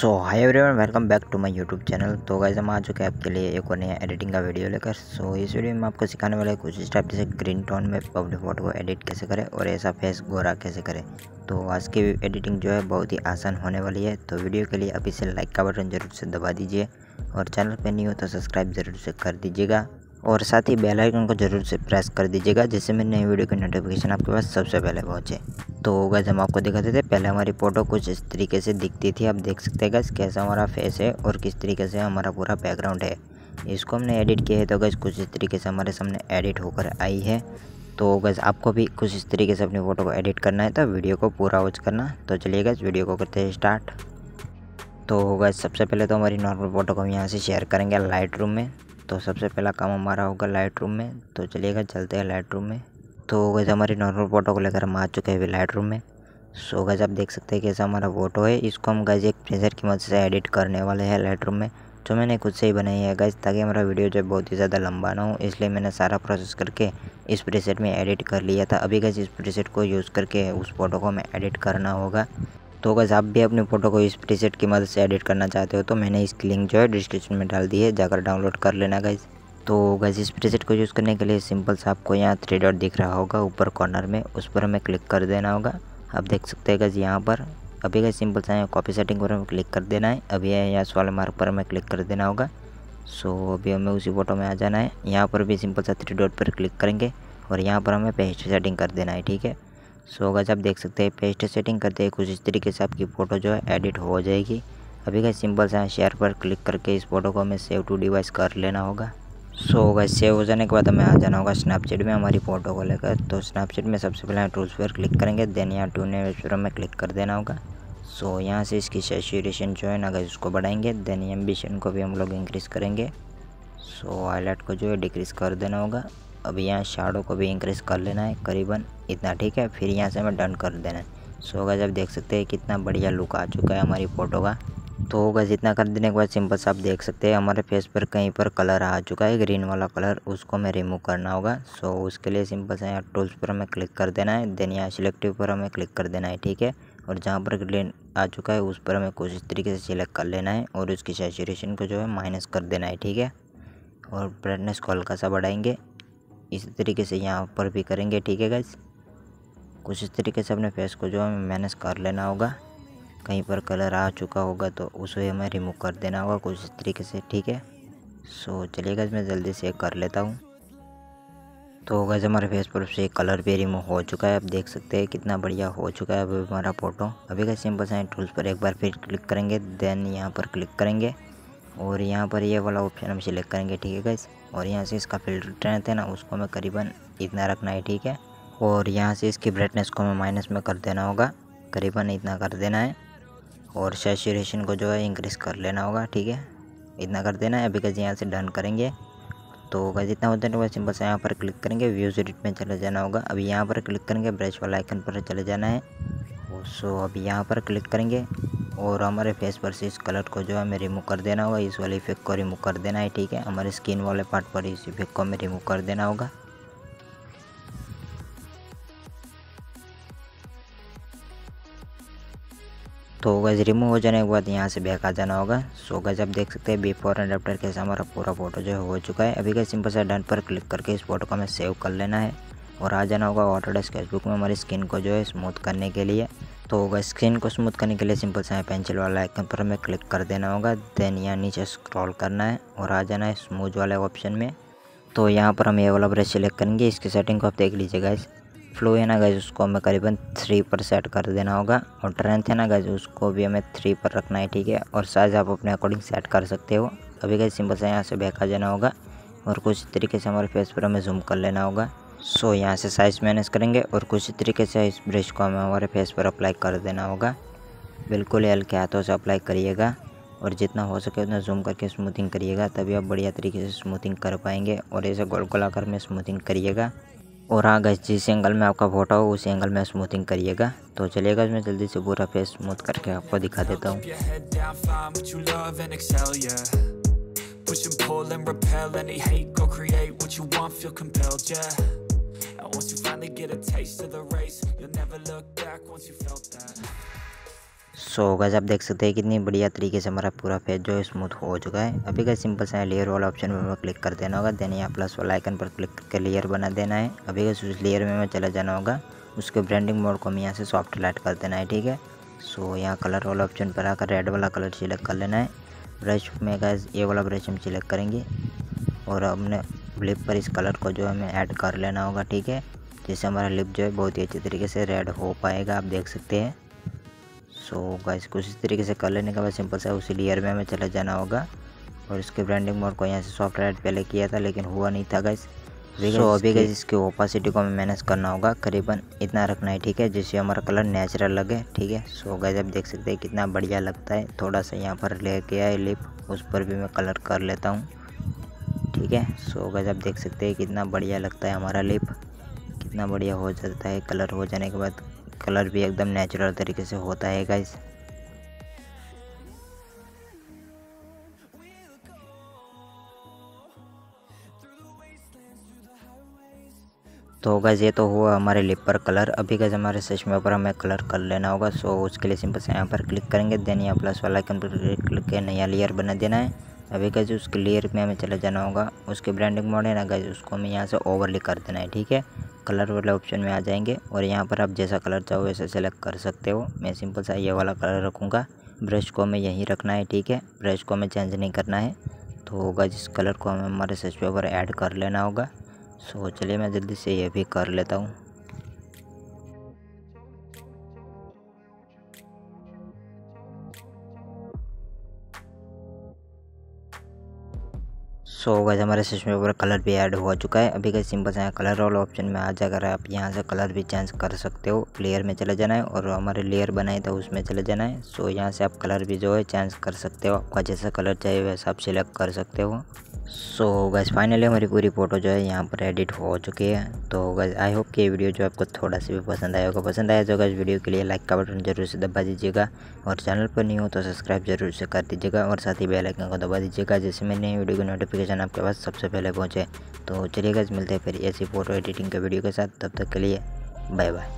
So hi everyone welcome back to my YouTube channel तो guys हम आ चुके हैं आपके लिए एक और नया एडिटिंग का वीडियो लेकर। सो so, इस वीडियो में आपको सिखाने वाले कुछ स्टेप जैसे ग्रीन टोन में पब्लिक फ़ोटो को एडिट कैसे करें और ऐसा फेस गोरा कैसे करें। तो आज की एडिटिंग जो है बहुत ही आसान होने वाली है। तो वीडियो के लिए अभी से लाइक का बटन ज़रूर से दबा दीजिए और चैनल पर नहीं हो तो सब्सक्राइब ज़रूर से कर दीजिएगा। और साथ ही बेल आइकन को ज़रूर से प्रेस कर दीजिएगा, जिससे मेरी नई वीडियो की नोटिफिकेशन आपके पास सबसे पहले पहुँचे। तो गैस हम आपको दिखाते थे, पहले हमारी फ़ोटो कुछ इस तरीके से दिखती थी। आप देख सकते हैं गैस कैसा हमारा फेस है और किस तरीके से हमारा पूरा बैकग्राउंड है। इसको हमने एडिट किया है तो गैस कुछ इस तरीके से हमारे सामने एडिट होकर आई है। तो गैस आपको भी कुछ इस तरीके से अपनी फ़ोटो को एडिट करना है तो वीडियो को पूरा वॉच करना। तो चलिए गैस वीडियो को करते हैं स्टार्ट तो गैस सबसे पहले तो हमारी नॉर्मल फ़ोटो को हम यहाँ से शेयर करेंगे लाइट रूम में। तो सबसे पहला काम हमारा होगा लाइट रूम में। तो चलिएगा, चलते हैं लाइट रूम में। तो गैस हमारी नॉर्मल फ़ोटो को लेकर हम आ चुके हैं लाइट रूम में। सो गैस आप देख सकते हैं कैसा हमारा फ़ोटो है। इसको हम गैस एक प्रेजर की मदद से एडिट करने वाले हैं लाइट रूम में, जो मैंने खुद से ही बनाई है गैस ताकि हमारा वीडियो जो बहुत ही ज़्यादा लंबा ना हो। इसलिए मैंने सारा प्रोसेस करके इस प्रीसेट में एडिट कर लिया था। अभी गैस इस प्रीसेट को यूज़ करके उस फ़ोटो को हमें एडिट करना होगा। तो अगर आप भी अपने फ़ोटो को इस प्रीसेट की मदद से एडिट करना चाहते हो तो मैंने इसकी लिंक जो है डिस्क्रिप्शन में डाल दी है, जाकर डाउनलोड कर लेना गाइज़ तो गैस इस प्रीसेट को यूज़ करने के लिए सिंपल सा आपको यहाँ थ्री डॉट दिख रहा होगा, ऊपर कॉर्नर में। उस पर हमें क्लिक कर देना होगा। आप देख सकते हैं गैस यहाँ पर अभी गैस सिंपल सा यहाँ कॉपी सेटिंग पर हमें क्लिक कर देना है। अभी यहाँ वाले मार्क पर हमें क्लिक कर देना होगा। सो अभी हमें उसी फ़ोटो में आ जाना है। यहाँ पर भी सिंपल सा थ्री डॉट पर क्लिक करेंगे और यहाँ पर हमें पेस्ट सेटिंग कर देना है, ठीक है? सो गैस आप देख सकते हैं पेस्ट सेटिंग करते हैं कुछ इस तरीके से आपकी फ़ोटो जो है एडिट हो जाएगी। अभी का सिंपल सा शेयर पर क्लिक करके इस फ़ोटो को हमें सेव टू डिवाइस कर लेना होगा। सो so, सेव हो जाने के बाद हमें आ जाना होगा स्नैपचैट में हमारी फ़ोटो को लेकर। तो स्नैपचैट में सबसे पहले टूल्स पर क्लिक करेंगे देन यहाँ टू ने पर क्लिक कर देना होगा। सो यहाँ से इसकी सेचुरेशन जो है ना गैस उसको बढ़ाएँगे देन एम्बिशन को भी हम लोग इंक्रीज़ करेंगे। सो हाईलाइट को जो है डिक्रीज़ कर देना होगा। अभी यहाँ शाडो को भी इंक्रीज़ कर लेना है, करीबन इतना, ठीक है? फिर यहाँ से हमें डन कर देना है। सो गैस आप देख सकते हैं कितना बढ़िया लुक आ चुका है हमारी फ़ोटो का। तो होगा जितना कर देने के बाद सिंपल से आप देख सकते हैं, हमारे फेस पर कहीं पर कलर आ चुका है ग्रीन वाला कलर उसको हमें रिमूव करना होगा। सो उसके लिए सिंपल से यहाँ टूल्स पर हमें क्लिक कर देना है देन यहाँ सिलेक्टिव पर हमें क्लिक कर देना है, ठीक है? और जहाँ पर ग्रीन आ चुका है, उस पर हमें कुछ इस तरीके से सिलेक्ट कर लेना है और उसकी सेचुरेशन को जो है माइनस कर देना है, ठीक है? और ब्राइटनेस को हल्का सा बढ़ाएँगे। इसी तरीके से यहाँ पर भी करेंगे, ठीक है गैस कुछ इस तरीके से अपने फेस को जो है मैनेज कर लेना होगा। कहीं पर कलर आ चुका होगा तो उसे हमें रिमूव कर देना होगा कुछ इस तरीके से, ठीक है? सो चलिएगा मैं जल्दी से कर लेता हूँ। तो गैस हमारे फेस पर से कलर भी रिमूव हो चुका है। आप देख सकते हैं कितना बढ़िया हो चुका है अभी हमारा फ़ोटो अभी का सिंपल सा टूल्स पर एक बार फिर क्लिक करेंगे देन यहाँ पर क्लिक करेंगे। और यहाँ पर ये वाला ऑप्शन हम सिलेक्ट करेंगे, ठीक है गैस और यहाँ से इसका फ़िल्टर ट्रेन है ना उसको हमें करीबन इतना रखना है, ठीक है? और यहाँ से इसकी ब्राइटनेस को हमें माइनस में कर देना होगा, करीबन इतना कर देना है। और सेचुरेशन को जो है इंक्रीज़ कर लेना होगा, ठीक है? इतना कर देना है कैसे यहाँ से डन करेंगे। तो गैस जितना होता है सिंपल से यहाँ पर क्लिक करेंगे व्यूज़ एडिट में चले जाना होगा। अभी यहाँ पर क्लिक करेंगे ब्रश वाला आइकन पर चले जाना है। सो अभी यहाँ पर क्लिक करेंगे। और हमारे फेस पर से इस कलर को जो है हमें रिमूव कर देना होगा। इस वाले इफ़ेक्ट को रिमूव कर देना है, ठीक है? हमारे स्किन वाले पार्ट पर इस इफ़ेक्ट को हमें रिमूव कर देना होगा। तो गैस रिमूव हो जाने के बाद यहाँ से बैक आ जाना होगा। सो गैस आप देख सकते हैं बिफोर एंड आफ्टर कैसे हमारा पूरा फ़ोटो जो है हो चुका है। अभी का सिंपल सा डन पर क्लिक करके इस फ़ोटो को हमें सेव कर लेना है। और आ जाना होगा ऑटोडेस्क फेसबुक में हमारी स्किन को जो है स्मूथ करने के लिए। तो गैस स्क्रीन को स्मूथ करने के लिए सिंपल सा पेंसिल वाला आइकन पर हमें क्लिक कर देना होगा, देन यहाँ नीचे स्क्रॉल करना है और आ जाना है स्मूथ वाले ऑप्शन में। तो यहाँ पर हम ये वाला ब्रश सिलेक्ट करेंगे, इसकी सेटिंग को आप देख लीजिएगा इस फ्लो है ना गैस उसको हमें करीबन थ्री पर सेट कर देना होगा और ट्रेंथ है ना गैस उसको भी हमें थ्री पर रखना है, ठीक है? और साइज़ आप अपने अकॉर्डिंग सेट कर सकते हो। अभी गैस सिंपल से यहाँ से बैक आ जाना होगा और कुछ तरीके से हमारे फेस पर हमें जूम कर लेना होगा। सो so, यहाँ से साइज़ मैनेज करेंगे और कुछ तरीके से इस ब्रश को हमें हमारे फेस पर अप्लाई कर देना होगा। बिल्कुल ही हल्के हाथों से अप्लाई करिएगा और जितना हो सके उतना जूम करके स्मूथिंग करिएगा तभी आप बढ़िया तरीके से स्मूथिंग कर पाएँगे और ऐसे गोल गोल आकर में स्मूथिंग करिएगा। और हाँ गैस जिस एंगल में आपका फ़ोटो हो उस एंगल में स्मूथिंग करिएगा। तो चलिएगा मैं जल्दी से पूरा फेस स्मूथ करके आपको दिखा देता हूँ। Push and pull and repel any hate, go create what you want, feel compelled, yeah finally get a taste of the race, you'll never look back once you felt that. So so, guys आप देख सकते हैं कितनी बढ़िया तरीके से हमारा पूरा फेस जो है स्मूथ हो चुका है। अभी का सिंपल सा लेयर वाला ऑप्शन में क्लिक कर देना होगा। देन यहाँ प्लस वाला आइकन पर क्लिक करके लेयर बना देना है। अभी का उस लेयर में चला जाना होगा। उसके ब्रांडिंग मोड को हमें यहाँ से सॉफ्ट लाइट कर देना है ठीक है? सो so, यहाँ कलर वाला ऑप्शन पर आकर रेड वाला कलर सिलेक्ट कर लेना है। ब्रश में गैस ये वाला ब्रश हम सिलेक्ट करेंगे। और हमने लिप पर इस कलर को जो हमें ऐड कर लेना होगा ठीक है? जिससे हमारा लिप जो है बहुत ही अच्छे तरीके से रेड हो पाएगा आप देख सकते हैं। सो गाइस कुछ इस तरीके से कर लेने के बाद सिंपल सा उसी लेयर में हमें चले जाना होगा। और इसके ब्रांडिंग मोड को यहाँ से सॉफ्ट राइट पहले किया था लेकिन हुआ नहीं था गाइस सो अभी गाइस इसकी ओपासिटी को हमें मैनेज करना होगा। करीबन इतना रखना है ठीक है जिससे हमारा कलर नेचुरल लगे ठीक है। सो गाइस आप देख सकते हैं कितना बढ़िया लगता है। थोड़ा सा यहाँ पर लेके आए लिप उस पर भी मैं कलर कर लेता हूँ ठीक है। सो गाइस आप देख सकते हैं कितना बढ़िया लगता है हमारा लिप कितना बढ़िया हो जाता है, कलर हो जाने के बाद कलर भी एकदम नेचुरल तरीके से होता है गाइस तो गैस ये तो हुआ हमारे लिप पर कलर अभी गैस हमारे चश्मे पर हमें कलर कर लेना होगा सो उसके लिए सिंपल से यहाँ पर क्लिक करेंगे। देन यहाँ प्लस वाला आइकन पर क्लिक करके नया लेयर बना देना है। अभी गैस उसके लेयर में हमें चले जाना होगा, उसके ब्रांडिंग मोड है ना गैस उसको हमें यहाँ से ओवरली कर देना है, ठीक है? कलर वाले ऑप्शन में आ जाएँगे। और यहाँ पर आप जैसा कलर चाहो वैसा सेलेक्ट कर सकते हो। मैं सिंपल सा ये वाला कलर रखूँगा। ब्रश को हमें यहीं रखना है, ठीक है? ब्रश को हमें चेंज नहीं करना है। तो होगा जिस कलर को हमें हमारे सच पेपर ऐड कर लेना होगा। सो चलिए मैं जल्दी से ये भी कर लेता हूँ। सो so, हमारे सिस्टम ऊपर कलर भी ऐड हो चुका है। अभी का सिंपल से कलर वाला ऑप्शन में आ जाकर आप यहाँ से कलर भी चेंज कर सकते हो लेयर में चले जाना है और हमारे लेयर बनाए थे उसमें चले जाना है। सो so, यहाँ से आप कलर भी जो है चेंज कर सकते हो। आपका जैसा कलर चाहिए वैसा आप सिलेक्ट कर सकते हो। सो गैस फाइनली हमारी पूरी फ़ोटो जो है यहाँ पर एडिट हो चुकी है। तो गैस आई होप कि ये वीडियो जो आपको थोड़ा सा भी पसंद आया होगा। पसंद आया तो गैस वीडियो के लिए लाइक का बटन ज़रूर से दबा दीजिएगा। और चैनल पर नहीं हो तो सब्सक्राइब ज़रूर से कर दीजिएगा। और साथ ही बेल आइकन को दबा दीजिएगा, जिससे मैं नई वीडियो की नोटिफिकेशन आपके पास सबसे पहले पहुँचे। तो चलिए गैस मिलते हैं फिर ऐसी फ़ोटो एडिटिंग के वीडियो के साथ। तब तक के लिए बाय बाय